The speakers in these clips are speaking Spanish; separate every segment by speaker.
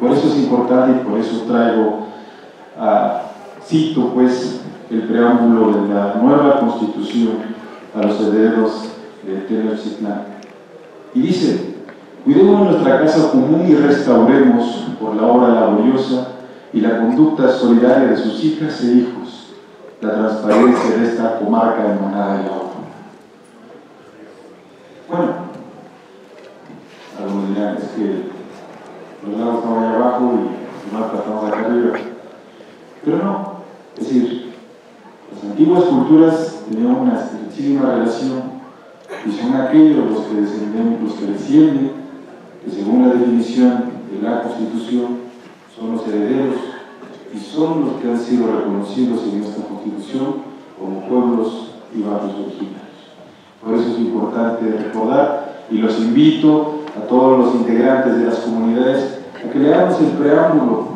Speaker 1: Por eso es importante y por eso traigo, a, cito pues el preámbulo de la nueva constitución a los herederos de Tenochtitlán. Y dice, cuidemos nuestra casa común y restauremos por la obra laboriosa y la conducta solidaria de sus hijas e hijos la transparencia de esta comarca de Manada de Agua. Bueno, algunos dirán, es que Pero no, es decir, las antiguas culturas tenían una estrechísima relación y son aquellos los que descienden, los que descienden, que según la definición de la Constitución son los herederos y son los que han sido reconocidos en esta Constitución como pueblos y barrios originarios. Por eso es importante recordar y los invito a todos los integrantes de las comunidades a que leamos el preámbulo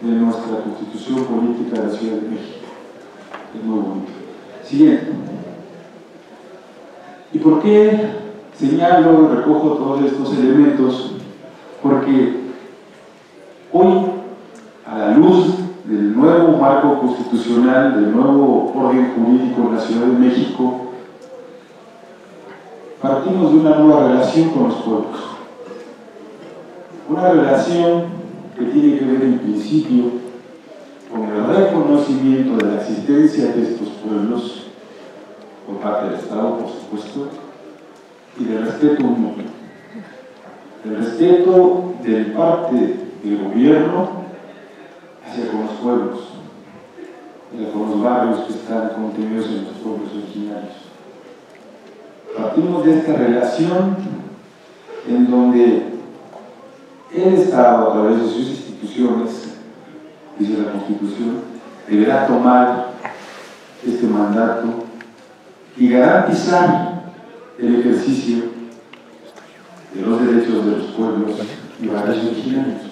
Speaker 1: de nuestra Constitución Política de la Ciudad de México. Es muy bonito. Siguiente. ¿Y por qué señalo recojo todos estos elementos? Porque hoy, a la luz del nuevo marco constitucional, del nuevo orden jurídico en la Ciudad de México, partimos de una nueva relación con los pueblos. Una relación que tiene que ver en principio con el reconocimiento de la existencia de estos pueblos por parte del Estado, por supuesto, y del respeto mutuo. El respeto de parte del gobierno hacia con los pueblos, hacia con los barrios que están contenidos en los pueblos originarios partimos de esta relación en donde el Estado, a través de sus instituciones, dice la Constitución, deberá tomar este mandato y garantizar el ejercicio de los derechos de los pueblos y barrios originarios.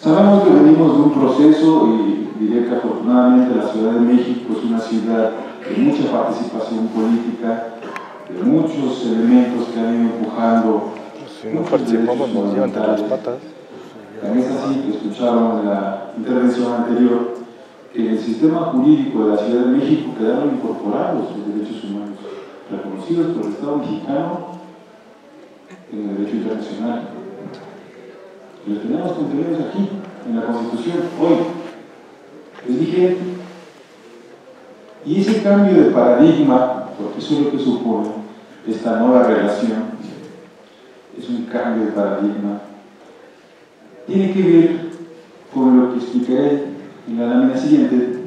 Speaker 1: Sabemos que venimos de un proceso y diré que afortunadamente la Ciudad de México es una ciudad de mucha participación política, de muchos elementos que han ido empujando.
Speaker 2: No participamos nos llevan de las patas.
Speaker 1: También es así que escucharon en la intervención anterior que el sistema jurídico de la Ciudad de México quedaron incorporados los derechos humanos, reconocidos por el Estado mexicano en el derecho internacional. Y los tenemos contenidos aquí, en la Constitución, hoy. Les dije y ese cambio de paradigma, porque eso es lo que supone esta nueva relación, es un cambio de paradigma, tiene que ver con lo que explicaré en la lámina siguiente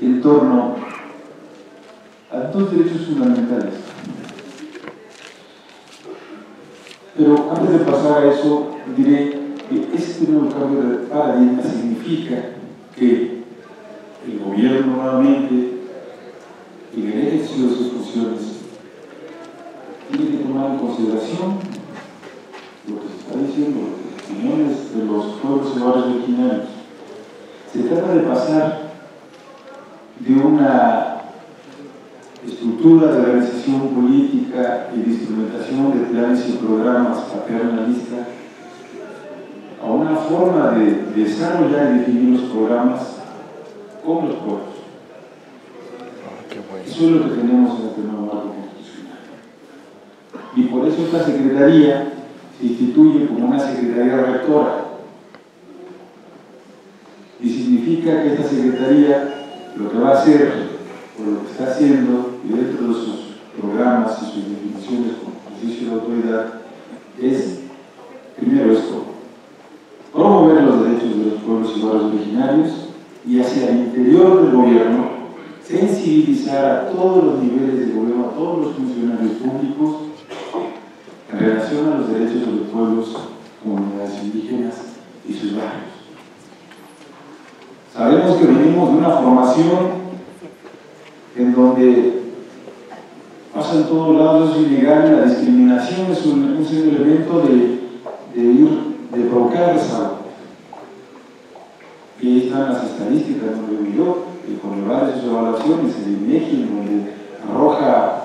Speaker 1: en torno a dos derechos fundamentales. Pero antes de pasar a eso, diré que este nuevo cambio de paradigma significa que el gobierno nuevamente, en el ejercicio de sus funciones, tomar en consideración lo que se está diciendo, las opiniones de los pueblos y barrios originarios. Se trata de pasar de una estructura de organización política y de instrumentación de planes y programas paternalistas a una forma de desarrollar y definir los programas con los pueblos.
Speaker 2: Ah,
Speaker 1: eso es lo que tenemos en este nuevo marco. Y por eso esta Secretaría se instituye como una Secretaría rectora. Y significa que esta Secretaría lo que va a hacer, o lo que está haciendo, y dentro de sus programas y sus definiciones como ejercicio de autoridad, es, primero esto, promover los derechos de los pueblos y originarios, y hacia el interior del gobierno, sensibilizar a todos los niveles de gobierno, a todos los funcionarios públicos relación a los derechos de los pueblos, comunidades indígenas y sus barrios. Sabemos que venimos de una formación en donde pasa en todos lados, es ilegal, la discriminación es un, un elemento de, de ir, de provocar desarrollo. Y ahí están las estadísticas donde yo, con varias evaluaciones, el INEGI, donde arroja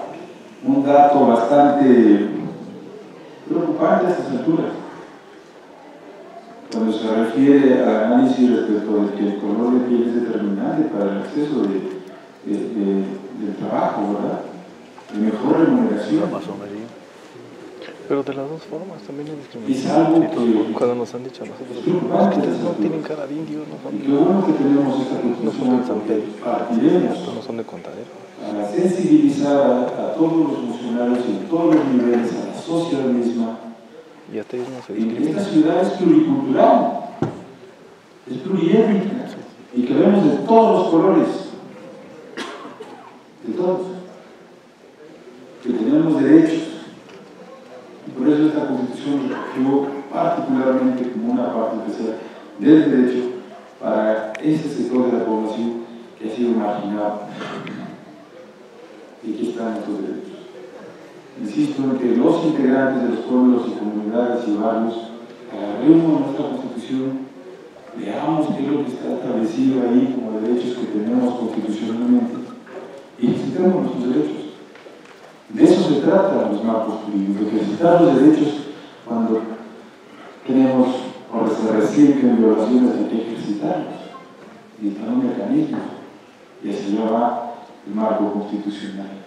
Speaker 1: un dato bastante preocupante a estas alturas. se refiere al análisis respecto de que el color de piel es determinante para el acceso de, de, de, del trabajo, ¿verdad? De mejor remuneración.
Speaker 2: Pero de las dos formas también es
Speaker 1: discriminación. Es algo
Speaker 2: que, cuando nos han dicho a nosotros, es que ustedes no tienen cara de indio, no son,
Speaker 1: lo bueno que tenemos esta
Speaker 2: no son de San Pedro, no son de Contadero.
Speaker 1: a sensibilizar a, a todos los funcionarios y en todos los niveles, a la sociedad misma,
Speaker 2: y hasta ellos no se
Speaker 1: y que esta ciudad es pluricultural, es pluriétnica, y que vemos de todos los colores, de todos, que tenemos derechos. Y por eso esta constitución recogió particularmente como una parte especial del derecho para ese sector de la población que ha sido marginado. Y aquí están estos derechos. Insisto en que los integrantes de los pueblos y comunidades y barrios agarremos nuestra constitución, veamos qué es lo que está establecido ahí como derechos que tenemos constitucionalmente y ejercitemos nuestros derechos. De eso se trata los marcos jurídicos, de ejercitar los derechos cuando tenemos o se reciben violaciones hay que ejercitarlos y están un mecanismo y así ya va el marco constitucional.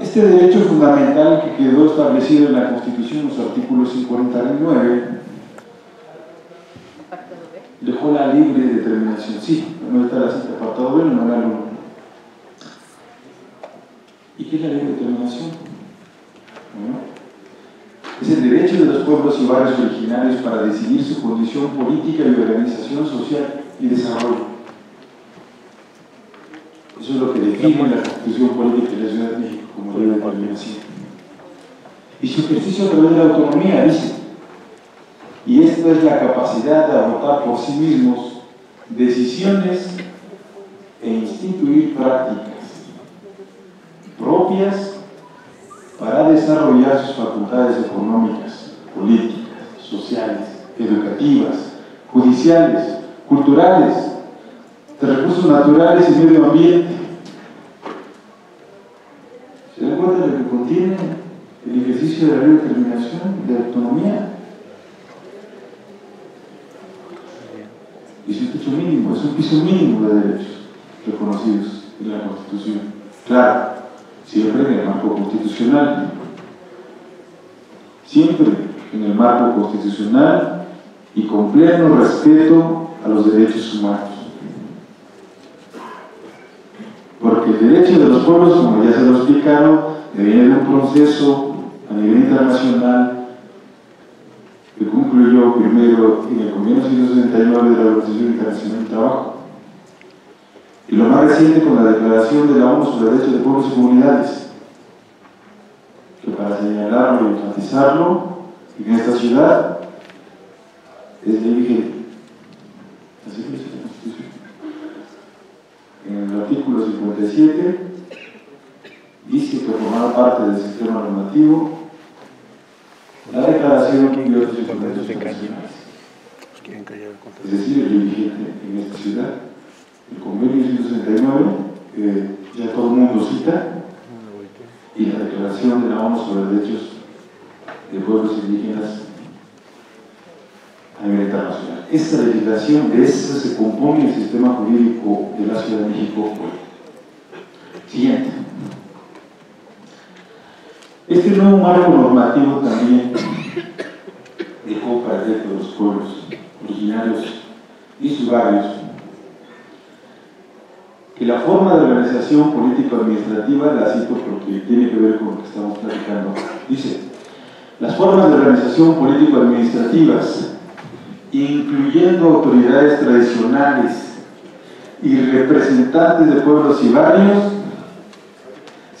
Speaker 1: Este derecho fundamental que quedó establecido en la Constitución, los artículos 59, dejó la libre determinación. Sí, no está la cita apartado B, no uno. ¿Y qué es la libre determinación? Bueno, es el derecho de los pueblos y barrios originarios para decidir su condición política y organización social y desarrollo. Eso es lo que define la Constitución Política de la Ciudad de México como libre determinación. Y su ejercicio a través de la autonomía, dice. Y esta es la capacidad de adoptar por sí mismos decisiones e instituir prácticas propias para desarrollar sus facultades económicas, políticas, sociales, educativas, judiciales, culturales, de recursos naturales y medio ambiente. ¿Se dan cuenta de lo que contiene el ejercicio de la libre determinación y de autonomía? Es un piso mínimo, es un piso mínimo de derechos reconocidos en la Constitución. Claro, siempre en el marco constitucional. Siempre en el marco constitucional y con pleno respeto a los derechos humanos. Porque el derecho de los pueblos, como ya se lo he explicado, viene de un proceso a nivel internacional que concluyó primero en el Convenio 169 de la Organización Internacional del Trabajo y lo más reciente con la Declaración de la ONU sobre Derechos de Pueblos y Comunidades, que para señalarlo y enfatizarlo en esta ciudad es que la Constitución. En el artículo 57 dice que formará parte del sistema normativo la declaración de otros instrumentos internacionales. Es decir, el vigente en esta ciudad el convenio 169, que ya todo el mundo cita, y la declaración de la ONU sobre derechos de pueblos indígenas a nivel internacional. Esta legislación, de esa se compone el sistema jurídico de la Ciudad de México. Siguiente. Este nuevo marco normativo también. Dejó para el de los pueblos originarios y sus barrios. Que la forma de organización político-administrativa, la cito porque tiene que ver con lo que estamos platicando, dice, las formas de organización político-administrativas, incluyendo autoridades tradicionales y representantes de pueblos y barrios,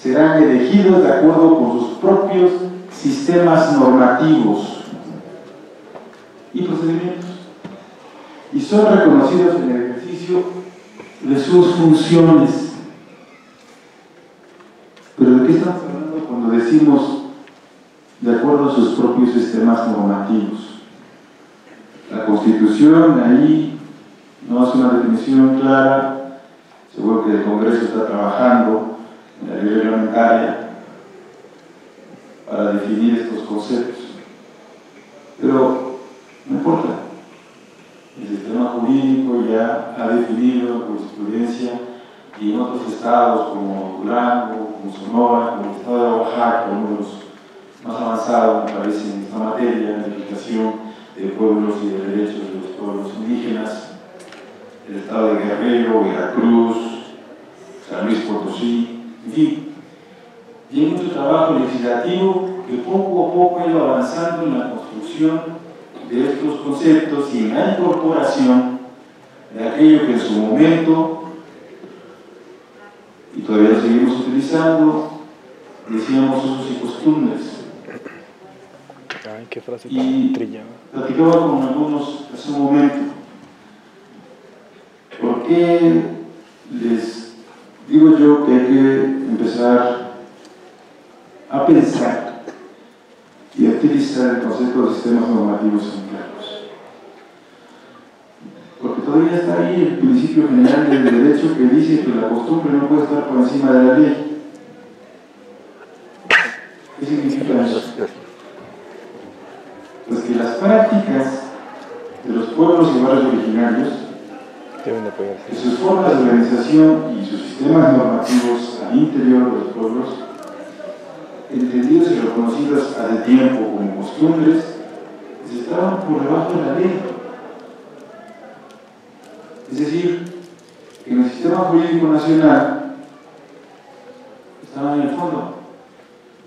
Speaker 1: serán elegidos de acuerdo con sus propios sistemas normativos y procedimientos y son reconocidos en el ejercicio de sus funciones. Pero ¿de qué estamos hablando cuando decimos de acuerdo a sus propios sistemas normativos? La Constitución ahí no hace una definición clara, seguro que el Congreso está trabajando en la ley reglamentaria para definir estos conceptos. Pero no importa, que ha, ha definido la jurisprudencia y en otros estados como Durango, como Sonora, como el estado de Oaxaca, uno de los más avanzados, me parece, en esta materia, en la legislación de pueblos y de derechos de los pueblos indígenas, el estado de Guerrero, Veracruz, San Luis Potosí, en fin. Y hay mucho trabajo legislativo que poco a poco ha ido avanzando en la construcción de estos conceptos y en la incorporación de aquello que en su momento y todavía lo seguimos utilizando, decíamos usos y costumbres.
Speaker 2: Ay, qué frase
Speaker 1: Y
Speaker 2: trillada.
Speaker 1: platicaba con algunos hace un momento. ¿Por qué les digo yo que hay que empezar a pensar y a utilizar el concepto de sistemas normativos internos? Porque todavía está ahí el principio general del derecho que dice que la costumbre no puede estar por encima de la ley. ¿Qué significa eso? Pues que las prácticas de los pueblos y barrios originarios, que sus formas de organización y sus sistemas normativos al interior de los pueblos, entendidos y reconocidos hace tiempo como costumbres, estaban por debajo de la ley. Es decir, que en el sistema jurídico nacional estaban en el fondo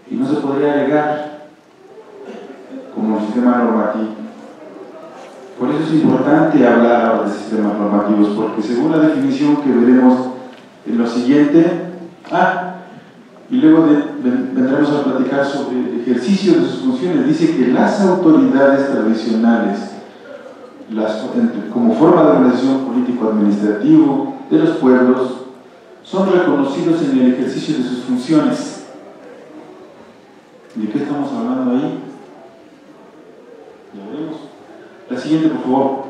Speaker 1: y no se podría alegar como sistema normativo. Por eso es importante hablar de sistemas normativos, porque según la definición que veremos en lo siguiente, ah, y luego vendremos a platicar sobre el ejercicio de sus funciones, dice que las autoridades tradicionales, como forma de organización político-administrativo de los pueblos, son reconocidos en el ejercicio de sus funciones. ¿De qué estamos hablando ahí? Ya veremos. La siguiente, por favor.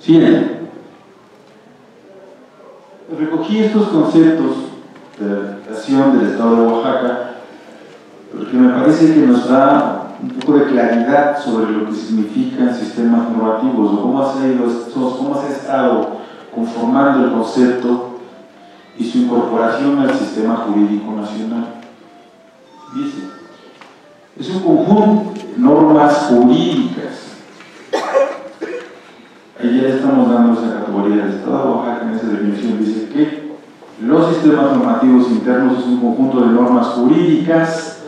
Speaker 1: Siguiente. Recogí estos conceptos de la legislación del Estado de Oaxaca porque me parece que nos da un poco de claridad sobre lo que significan sistemas normativos o cómo, se ha ido- cómo se ha estado conformando el concepto y su incorporación al sistema jurídico nacional. Dice, es un conjunto de normas jurídicas. Ahí ya estamos dando esa categoría del Estado de Oaxaca en esa definición. Dice que los sistemas normativos internos es un conjunto de normas jurídicas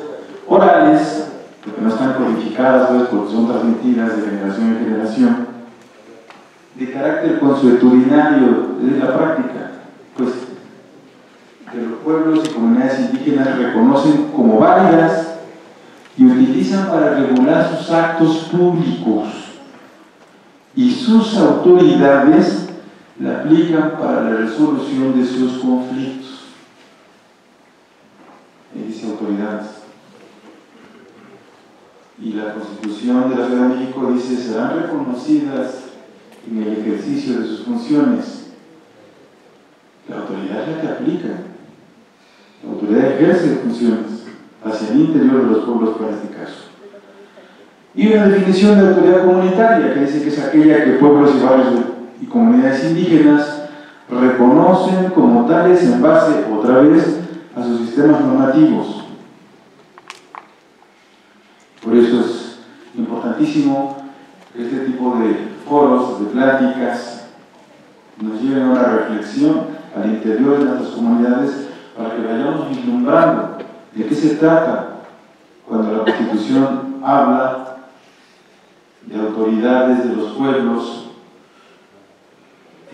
Speaker 1: orales, porque no están codificadas, pues, porque son transmitidas de generación en generación, de carácter consuetudinario de la práctica, pues que los pueblos y comunidades indígenas reconocen como válidas y utilizan para regular sus actos públicos y sus autoridades la aplican para la resolución de sus conflictos. Ahí dice autoridades. Y la Constitución de la Ciudad de México dice serán reconocidas en el ejercicio de sus funciones. La autoridad es la que aplica. La autoridad ejerce funciones hacia el interior de los pueblos para este caso. Y una definición de autoridad comunitaria que dice que es aquella que pueblos y barrios y comunidades indígenas reconocen como tales en base otra vez a sus sistemas normativos. Por eso es importantísimo que este tipo de foros, de pláticas, nos lleven a una reflexión al interior de nuestras comunidades para que vayamos vislumbrando de qué se trata cuando la Constitución habla de autoridades de los pueblos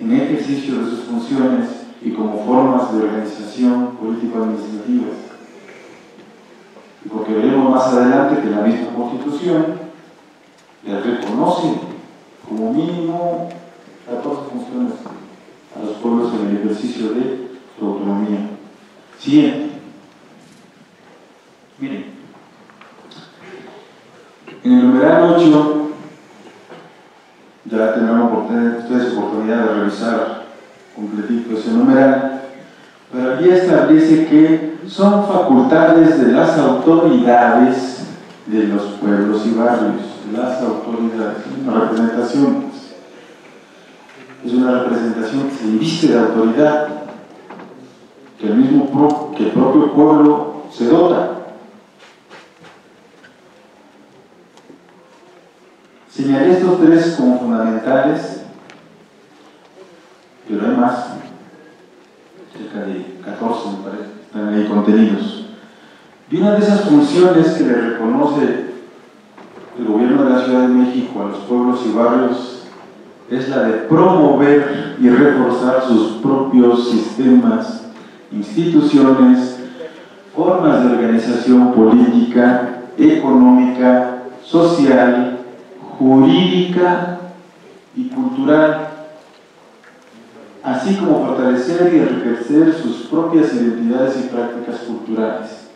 Speaker 1: en ejercicio de sus funciones y como formas de organización político-administrativa. Y porque veremos más adelante que la misma Constitución le reconoce como mínimo 14 funciones a los pueblos en el ejercicio de su autonomía. Siguiente. Miren, en el numeral 8 ya tendrán oportunidad- ustedes de revisar completito ese numeral, pero allí establece que son facultades de las autoridades de los pueblos y barrios, las autoridades, una representación. es una representación que se inviste de autoridad, que el, mismo que el propio pueblo se dota. Señalé estos tres como fundamentales, pero hay más, cerca de 14 me parece, están ahí contenidos. Y una de esas funciones que le reconoce el gobierno de la Ciudad de México a los pueblos y barrios es la de promover y reforzar sus propios sistemas, instituciones, formas de organización política, económica, social, jurídica y cultural, así como fortalecer y enriquecer sus propias identidades y prácticas culturales.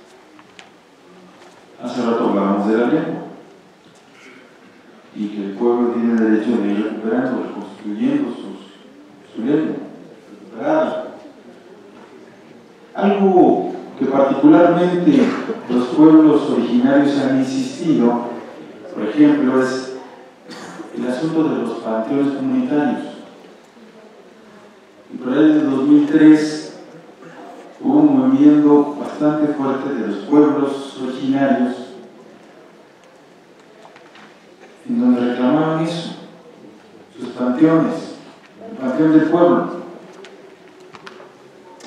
Speaker 1: Hace rato hablábamos de la lengua y que el pueblo tiene derecho de ir recuperando, reconstruyendo sus, su lengua, recuperarla. Algo que particularmente los pueblos originarios han insistido, por ejemplo, es el asunto de los panteones comunitarios. Y por ahí desde 2003 hubo un movimiento bastante fuerte de los pueblos originarios en donde reclamaban eso, sus panteones, el panteón del pueblo.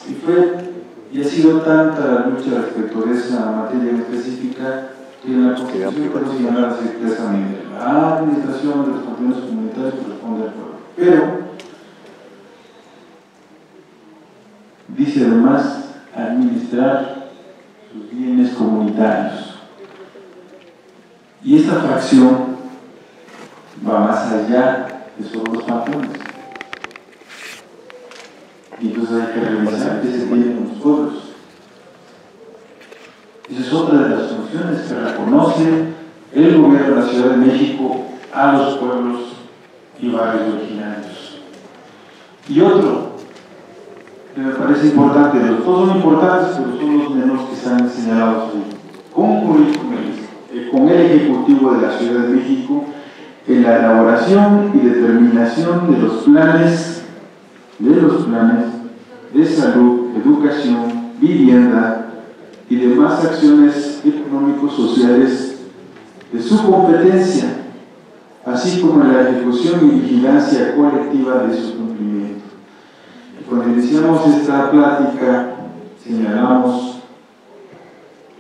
Speaker 1: Y fue y ha sido tanta la lucha respecto de esa materia específica que en la Constitución quedó señalada expresamente la administración de los panteones comunitarios corresponde al pueblo. Pero dice además administrar sus bienes comunitarios. Y esta fracción va más allá de solo los patrones. Y entonces hay que revisar qué se tiene con los pueblos. Esa es otra de las funciones que reconoce el gobierno de la Ciudad de México a los pueblos y barrios originarios. Y otro, me parece importante, los dos son importantes, pero son los menos que están señalados ahí. Con el, con el Ejecutivo de la Ciudad de México en la elaboración y determinación de los planes, de los planes de salud, educación, vivienda y demás acciones económicos sociales de su competencia, así como en la ejecución y vigilancia colectiva de su cumplimiento. Cuando iniciamos esta plática, señalamos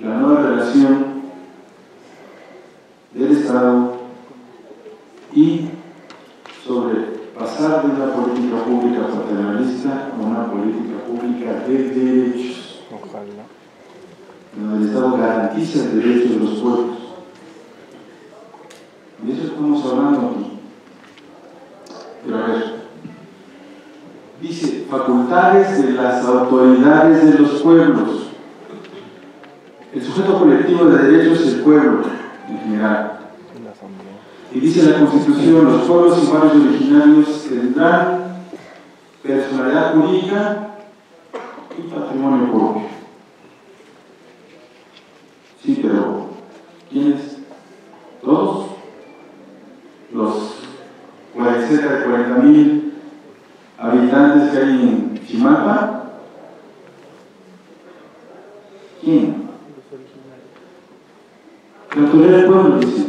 Speaker 1: la nueva relación del Estado y sobre pasar de una política pública paternalista a una política pública de derechos. Ojalá. Donde el Estado garantiza el derecho de los pueblos. De eso estamos hablando aquí. De las autoridades de los pueblos. El sujeto colectivo de derechos es el pueblo en general. Y dice la Constitución, los pueblos y barrios originarios tendrán personalidad jurídica y patrimonio propio. Sí, pero ¿quiénes? ¿Todos? Los cerca de 40.000 habitantes que hay en Chimapa. ¿Quién? La autoridad del pueblo dice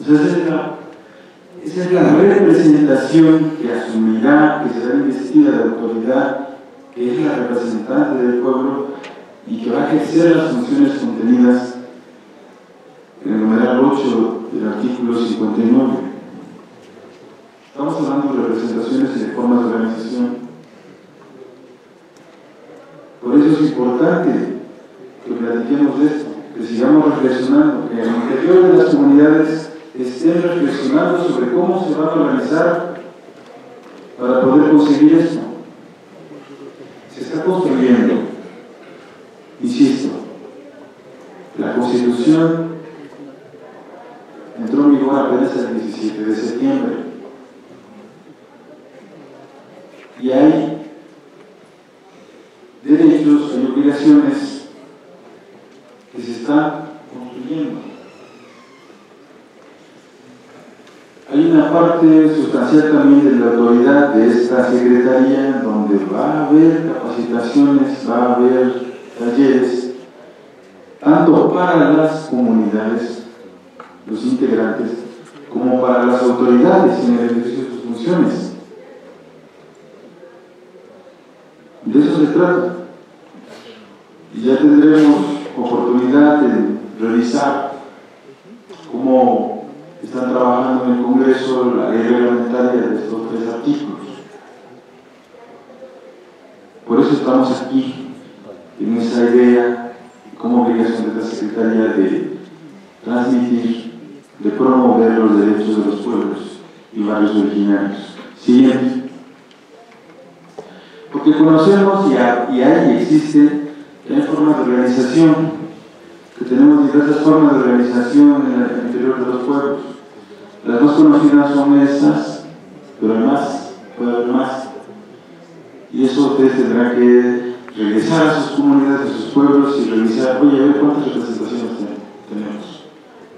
Speaker 1: esa es, la, representación que asumirá, que será investida de autoridad, que es la representante del pueblo y que va a ejercer las funciones contenidas en el numeral 8 del artículo 59. Estamos hablando de representaciones y de formas de organización. Por eso es que platiquemos de esto, que sigamos reflexionando, que el interior de las comunidades estén reflexionando sobre cómo se van a organizar para poder conseguir esto. Se está construyendo, insisto, la Constitución entró en vigor apenas el 17 de septiembre. Y hay derechos, y obligaciones que se están construyendo. Hay una parte sustancial también de la autoridad de esta secretaría donde va a haber capacitaciones, va a haber talleres, tanto para las comunidades, los integrantes, como para las autoridades en el ejercicio de sus funciones. De eso se trata. Y ya tendremos oportunidad de cómo están trabajando en el Congreso la ley reglamentaria de estos tres artículos. Por eso estamos aquí, en esa idea, como obligación de la Secretaría de transmitir, de promover los derechos de los pueblos y barrios originarios. Siguiente. Porque conocemos y hay y existen hay formas de organización, tenemos diversas formas de organización en el interior de los pueblos. Las más conocidas son estas, pero hay más, puede haber más. Y eso ustedes tendrán que regresar a sus comunidades, a sus pueblos y revisar, oye, a ver cuántas representaciones tenemos.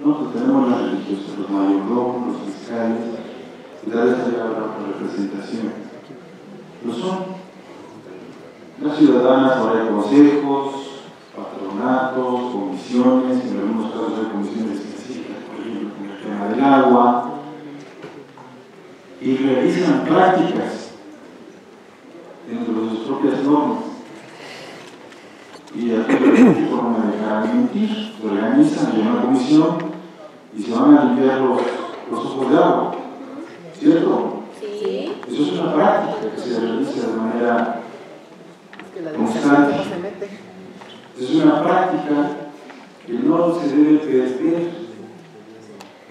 Speaker 1: No, pues tenemos las religiosas, los mayordomos, los fiscales, y tal vez haya una representación. Lo son. Las ciudadanas ahora hay consejos, patronatos, comisiones, en algunos casos hay comisiones específicas, por ejemplo, con el tema del agua, y realizan prácticas dentro de sus propias normas. Y aquí no me dejarán mentir, se organizan en una comisión y se van a limpiar los, los ojos de agua. ¿Cierto? Sí. Eso es una práctica que se realiza de manera constante. Es una práctica que no se debe perder,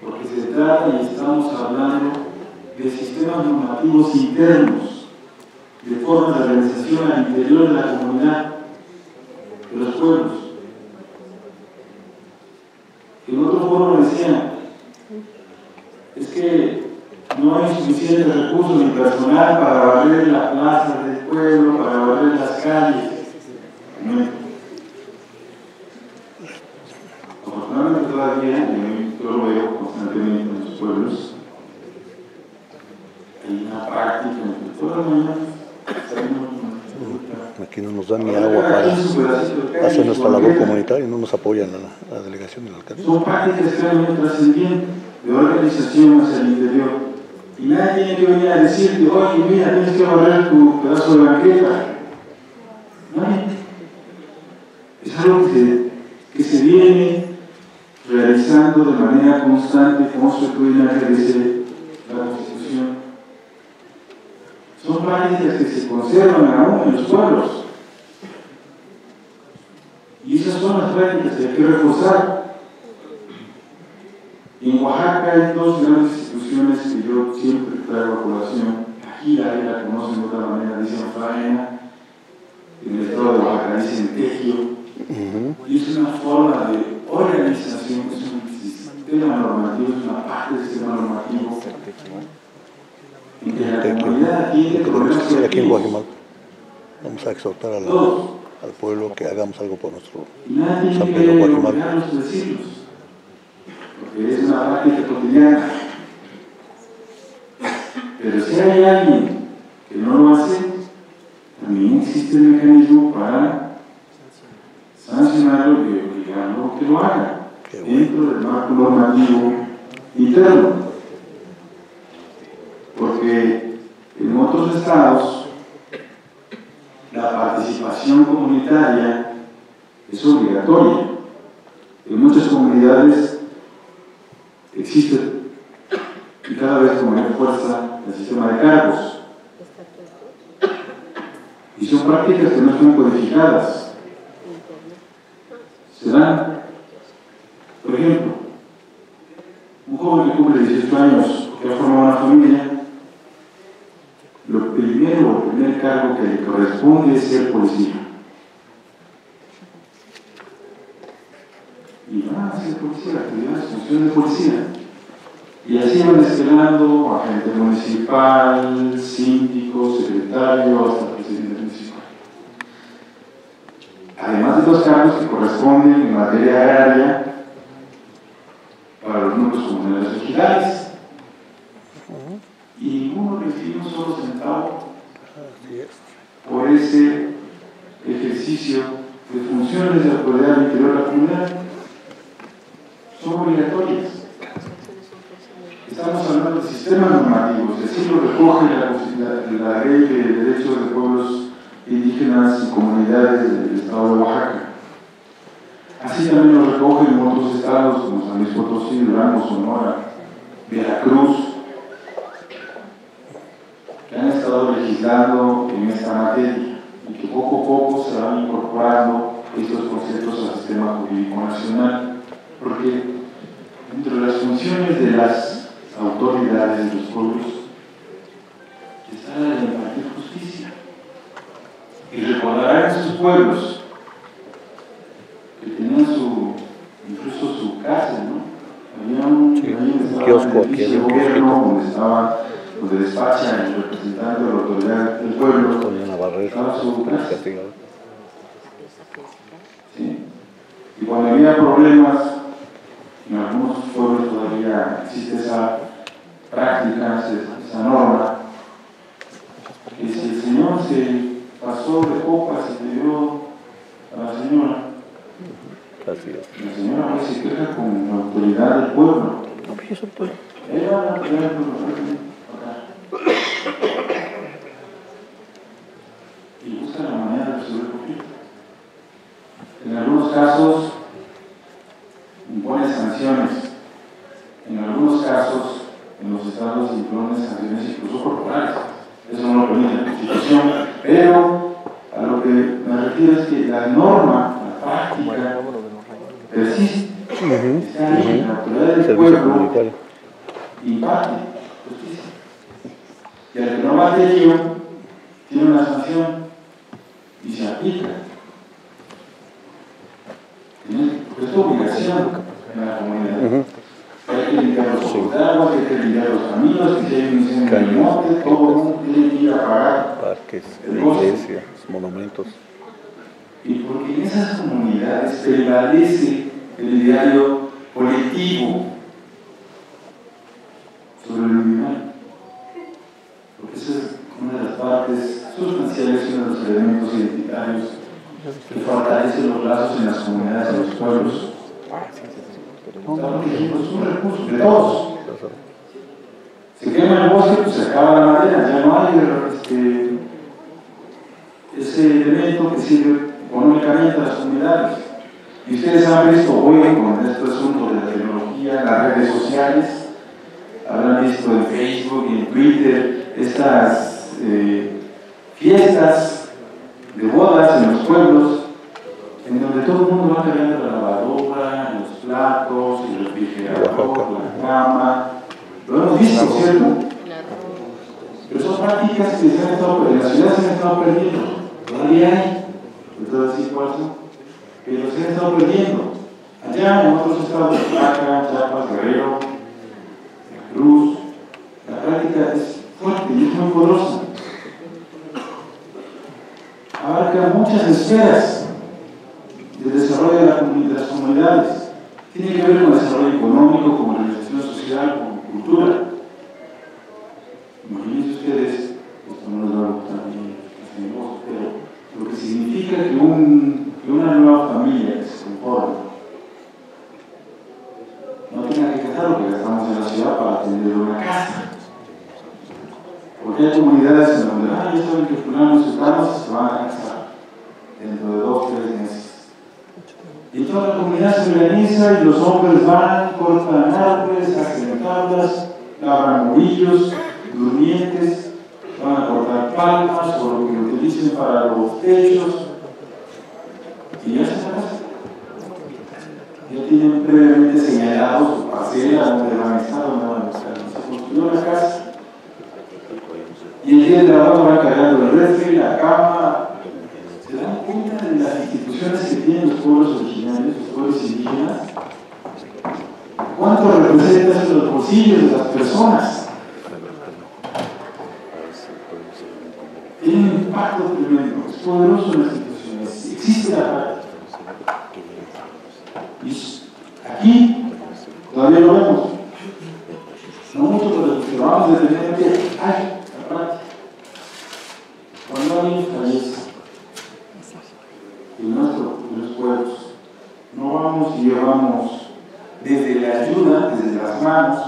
Speaker 1: porque se trata y estamos hablando de sistemas normativos internos, de formas de organización al interior de la comunidad, de los pueblos. En otro foro decían, es que no hay suficiente recursos ni personal para barrer la plaza del pueblo, para barrer las calles. Todavía, yo lo veo constantemente en los pueblos, hay una práctica en que todas las mañanas
Speaker 2: Aquí no nos dan ni agua para hacer nuestra labor comunitaria y no nos apoyan a la, delegación del alcalde.
Speaker 1: Son prácticas claramente trascendientes de organización hacia el interior y nadie tiene que venir a decirte, oye, mira, tienes que barrer tu pedazo de banqueta. Nadie. Es algo que se, que se viene de manera constante, constitucional, que dice la Constitución. Son prácticas que se conservan aún en los pueblos. Y esas son las prácticas que hay que reforzar. En Oaxaca hay dos grandes instituciones que yo siempre traigo a colación. Aquí la, la conocen de otra manera, dicen faena. En el estado de Oaxaca dicen tejio. Y es una forma de organización, es sistema normativo, es una parte del sistema normativo. En que la comunidad tiene problemas
Speaker 2: aquí en Guatemala. Vamos a exhortar a la, al pueblo que hagamos algo por nuestro
Speaker 1: San Pedro Guatemala porque es una práctica cotidiana. Pero si hay alguien que no lo hace, también existe el mecanismo para sancionarlo y obligarlo a que lo haga dentro del marco normativo interno. Porque en otros estados la participación comunitaria es obligatoria. En muchas comunidades existe y cada vez con mayor fuerza el sistema de cargos. Y son prácticas que no están codificadas. Se dan, por ejemplo, un joven que cumple 18 años, que ha formado una familia, lo primero, el primer cargo que le corresponde es ser policía. y van a ser policía, actividades, funciones de policía. Y así van escalando agente municipal, síndico, secretario, hasta presidente municipal. Además de los cargos que corresponden en materia agraria para los núcleos comunales regionales. recibir un solo centavo por ese ejercicio de funciones de autoridad al interior de la comunidad. Son obligatorias. Estamos hablando de sistemas normativos, y así lo recoge la, ley de derechos de pueblos indígenas y comunidades del estado de Oaxaca. Así también lo recogen en otros estados como San Luis Potosí, Durango, Sonora, Veracruz, que han estado legislando en esta materia y que poco a poco se van incorporando estos conceptos al sistema jurídico nacional, porque entre las funciones de las autoridades de los pueblos está la de impartir justicia. Y recordarán en sus pueblos que tenían su, incluso su casa, ¿no? Había un,
Speaker 2: sí, un kiosco aquí
Speaker 1: el gobierno donde estaba, donde despacha el representante de la autoridad del pueblo. Estaba su casa. ¿Sí? Y cuando había problemas, en algunos pueblos todavía existe esa práctica, esa norma, que si el señor se pasó de copas y le dio
Speaker 2: Así es.
Speaker 1: la señora y se queja con la autoridad del pueblo.
Speaker 2: No, pues yo soy pueblo.
Speaker 1: Ella va a la autoridad del pueblo. Y busca la manera de resolver el conflicto. En algunos casos impone sanciones, en algunos casos en los estados impone sanciones incluso corporales. Eso no lo permite la Constitución, pero a lo que me refiero es que la norma, la práctica, persiste. Está ahí, en la autoridad del
Speaker 2: Servicio
Speaker 1: pueblo
Speaker 2: comunitario.
Speaker 1: imparte justicia. Y al que no mate ello, tiene una sanción y se aplica. Tiene- Es tu obligación en la comunidad.
Speaker 2: Ujú.
Speaker 1: Hay que limpiar los ojos de agua, hay que limpiar los caminos, que si hay un incendio en el
Speaker 2: Caños,
Speaker 1: monte, todo el mundo tiene que ir a pagar.
Speaker 2: Parques, iglesias, monumentos.
Speaker 1: Y porque en esas comunidades prevalece el ideario colectivo sobre lo individual. Porque esa es una de las partes sustanciales y uno de los elementos identitarios que fortalecen los lazos en las comunidades, en los pueblos. Estamos diciendo, es un recurso de todos. Se quema el bosque, pues se acaba la madera, ya no hay este, ese elemento que sirve económicamente a las comunidades. Y ustedes han visto hoy con este asunto de la tecnología, las redes sociales, habrán visto en Facebook y en Twitter estas eh, fiestas de bodas en los pueblos, en donde todo el mundo va cargando la lavadora, los platos, el refrigerador, la cama. Lo hemos visto, ¿cierto? Pero son prácticas que se han estado, en la ciudad se han estado perdiendo. Todavía hay, de todas decir cuáles son, pero se han estado perdiendo. Allá en otros estados, Oaxaca, Chiapas, Guerrero, Cruz, la práctica es fuerte y es muy poderosa. Abarca muchas esferas del desarrollo de, la las comunidades. Tiene que ver con el desarrollo económico, con organización social, con cultura. Imagínense ustedes, esto no les va a gustar ni a mi voz, pero lo que significa que, un, que una nueva familia que se conforma no tenga que gastar lo que gastamos en la ciudad para atender una casa. Porque hay comunidades en donde, ah, ya saben que fulano y sus damas se van a casar dentro de dos, tres meses. Y toda la comunidad se organiza y los hombres van, cortan árboles, hacen tablas, labran murillos, durmientes, van a cortar palmas o lo que utilicen para los techos. Y ya se casa. Ya tienen previamente señalado su parcela, donde van a estar, donde van a estar. Se construyó la casa. Y el día de la van cargando el refri, la cama. ¿Se dan cuenta de las instituciones que tienen los pueblos originarios, los pueblos indígenas? ¿Cuánto representa eso en los bolsillos de las personas? Tiene un impacto tremendo, es poderoso en las instituciones, existe la práctica. Y aquí todavía lo vemos. No mucho, pero que vamos a tener que, ay, las manos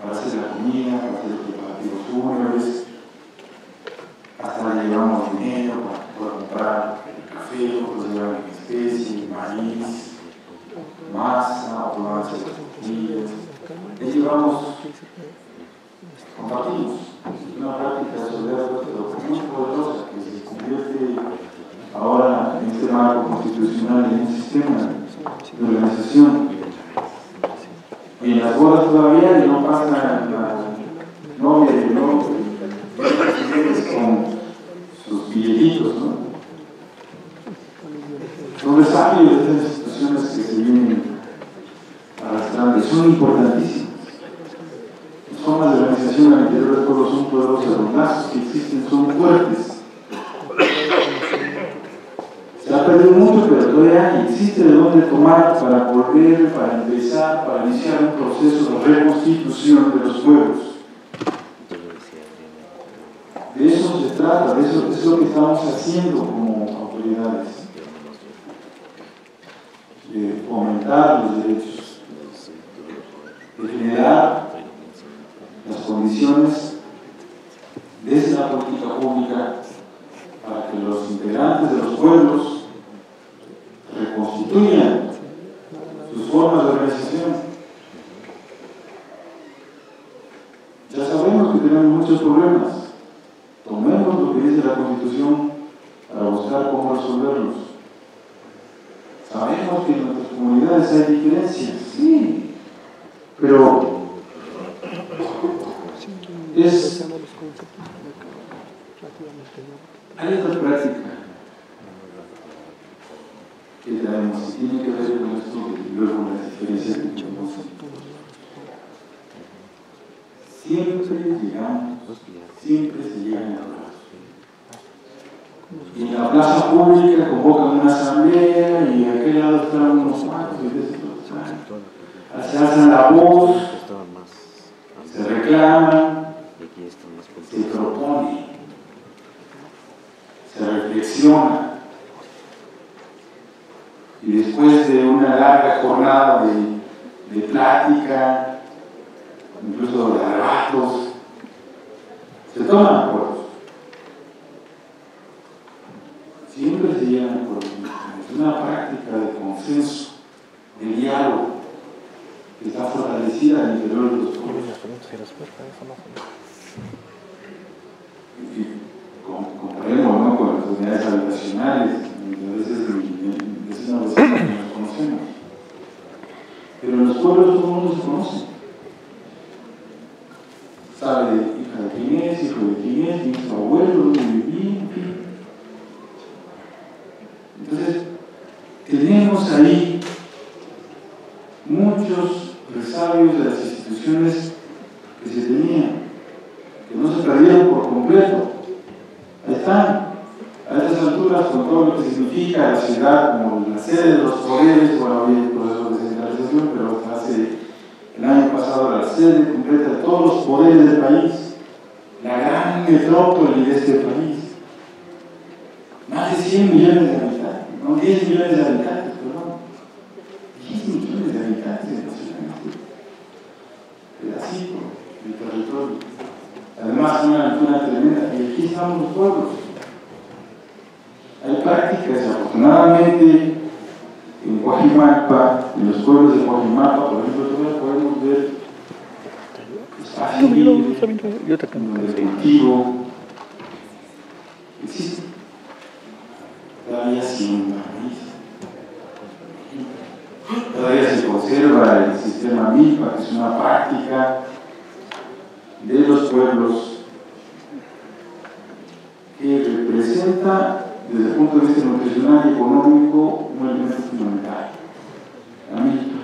Speaker 1: para hacer la comida, para hacer los preparativos fúnebres, hasta le llevamos dinero para poder comprar el café, otros llevan especie, maíz, masa, otros van a hacer tortillas. Le llevamos, compartimos. Una práctica solidaria muy poderosa que se convierte ahora en este marco constitucional en un sistema de organización. Y en las bodas todavía no pasa la novia y el novio con sus billetitos, ¿no? Son resabios de estas instituciones que se vienen arrastrando son importantísimas. Las formas de organización al interior del pueblo son poderosas, los lazos que existen son fuertes. Se ha perdido mucho, pero existe de dónde tomar para volver, para empezar, para iniciar un proceso de reconstitución de los pueblos. De eso se trata, de eso es lo que estamos haciendo como autoridades. De fomentar los derechos, de generar las condiciones desde la política pública para que los integrantes de los pueblos reconstituyan sus formas de organización. Ya sabemos que tenemos muchos problemas. Tomemos lo que dice la Constitución para buscar cómo resolverlos. Sabemos que en nuestras comunidades hay diferencias, sí, pero es, hay otra práctica que traemos y tiene que ver con esto y luego las diferencias que tenemos. Siempre llegamos, siempre se llega a la y en la plaza pública convocan una asamblea y a aquel lado están unos cuantos se hacen la voz, se reclaman, se propone, se reflexiona. Y después de una larga jornada de, de plática, incluso de arrebatos, se toman acuerdos. Siempre se llegan acuerdos. Es una práctica de consenso, de diálogo, que está fortalecida en el interior de los pueblos. Y comprendemos ¿no? con las unidades habitacionales, a veces Pero los pueblos todo el mundo se conoce. Sabe hija de quién es, hijo de quién es, quién es su abuelo, dónde viví, en fin. Entonces, tenemos ahí muchos resabios de las instituciones que se tenían, que no se perdieron por completo. Ahí están, a estas alturas, con todo lo que significa la ciudad como la sede de los poderes, bueno, había el proceso de descentralización, pero hace el año pasado era la sede completa de todos los poderes del país, la gran metrópoli de este país. Más de 100 millones de habitantes, no 10 millones de habitantes, perdón. 10 millones de habitantes en la ciudad pedacito del territorio. Además, una altura tremenda, y aquí estamos los pueblos. Hay prácticas, afortunadamente, en Coajimalpa, en los pueblos de Coajimalpa, por ejemplo, todavía podemos ver espacio libre, cultivo, existe. Todavía sin Todavía se conserva el sistema MIPA, que es una práctica de los pueblos que representa desde el punto de vista nutricional y económico un elemento fundamental. La MIPA.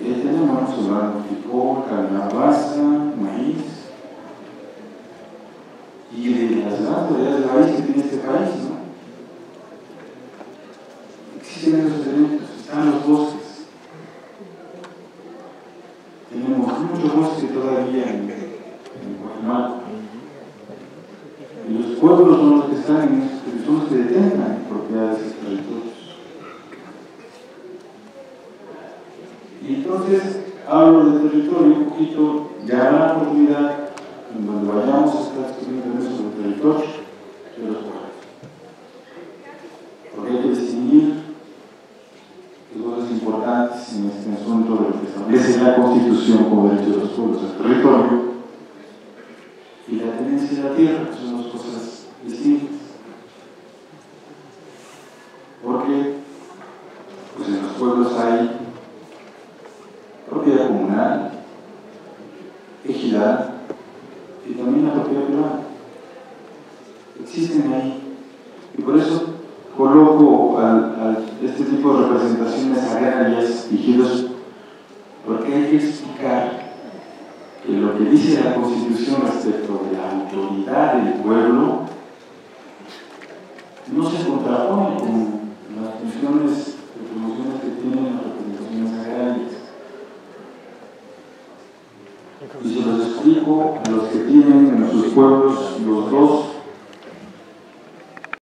Speaker 1: Eh, tenemos hablando frijol, calabaza, maíz y de las grandes variedades de maíz que tiene este país, ¿no? Existen esos elementos, están los bosques. Tenemos muchos bosques todavía en, en Guatemala. Y los pueblos son los que están en esos territorios, son los que detengan propiedades de esos territorios. Y Entonces, hablo del territorio un poquito, ya la oportunidad, cuando vayamos a estar sobre el territorio de los pueblos. Porque hay que distinguir cosas importantes en este asunto de lo que establece la Constitución como derecho de los pueblos al territorio y la tenencia de la tierra,